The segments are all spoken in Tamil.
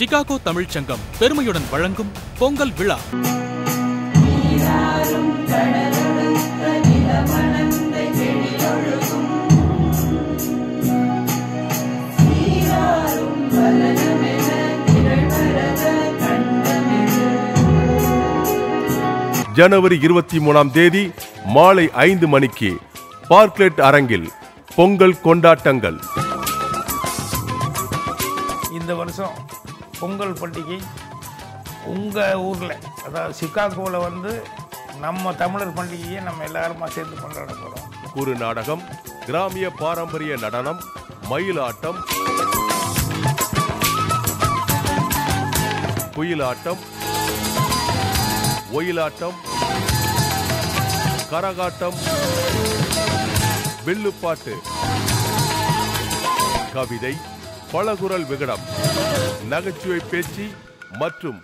சிகாகோ தமிழ்ச் சங்கம் பெருமையுடன் வழங்கும் பொங்கல் விழா. ஜனவரி இருபத்தி மூணாம் தேதி மாலை ஐந்து மணிக்கு பார்க்லெட் அரங்கில் பொங்கல் கொண்டாட்டங்கள். இந்த வருஷம் பொங்கல் பண்டிகை உங்கள் ஊரில் அதாவது சிக்காகோவில் வந்து நம்ம தமிழர் பண்டிகையை நம்ம எல்லாருமா சேர்ந்து கொண்டாட போகிறோம் குறு நாடகம் கிராமிய பாரம்பரிய நடனம் மயிலாட்டம் குயிலாட்டம் ஒயிலாட்டம் கரகாட்டம் வில்லுப்பாட்டு கவிதை பழகுரல் விகடம் நகைச்சுவை பேச்சு மற்றும்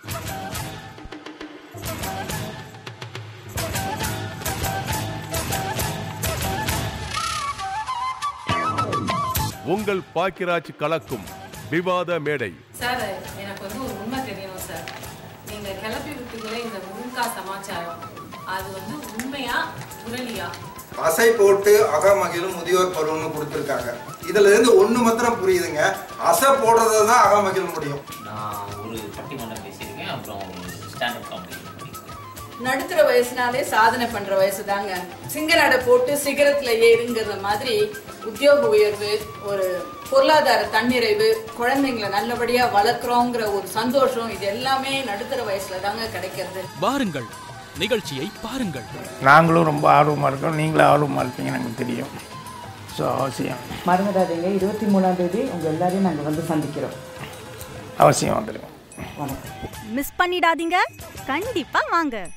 உங்கள் பாக்கிராஜ் கலக்கும் விவாத மேடை. சார் எனக்கு வந்து ஒரு உண்மை தெரியணும் சார். நீங்க கிளப்பி விட்டுக்குள்ள இந்த முழுக்கா சமாச்சாரம். அது வந்து உண்மையா புரளியா அசை போட்டு அகமகிழும் முதியோர் பருவம்னு கொடுத்துருக்காங்க. இதுல இருந்து ஒண்ணு மாத்திரம் புரியுதுங்க. அசை போடுறத தான் அகமகிழ முடியும். நான் ஒரு பட்டிமன்றம் பேசியிருக்கேன் அப்புறம் ஒரு ஸ்டாண்டப் காமெடி நடுத்தர வயசுனாலே சாதனை பண்ற வயசு தாங்க சிங்க நடை போட்டு சிகரத்துல ஏறுங்கிற மாதிரி உத்தியோக உயர்வு ஒரு பொருளாதார தன்னிறைவு குழந்தைங்களை நல்லபடியா வளர்க்குறோங்கிற ஒரு சந்தோஷம் இது எல்லாமே நடுத்தர வயசுல தாங்க கிடைக்கிறது. வாருங்கள். நிகழ்ச்சியை பாருங்கள். நாங்களும் ரொம்ப ஆர்வமாக இருக்கோம். நீங்களும் ஆர்வமாக இருப்பீங்கன்னு எனக்கு தெரியும். அவசியம் மறந்துடாதீங்க. இருபத்தி மூணாம் தேதி உங்கள் எல்லாரையும் நாங்கள் வந்து சந்திக்கிறோம். அவசியம் வந்துடுங்க வணக்கம். மிஸ் பண்ணிடாதீங்க. கண்டிப்பா வாங்க.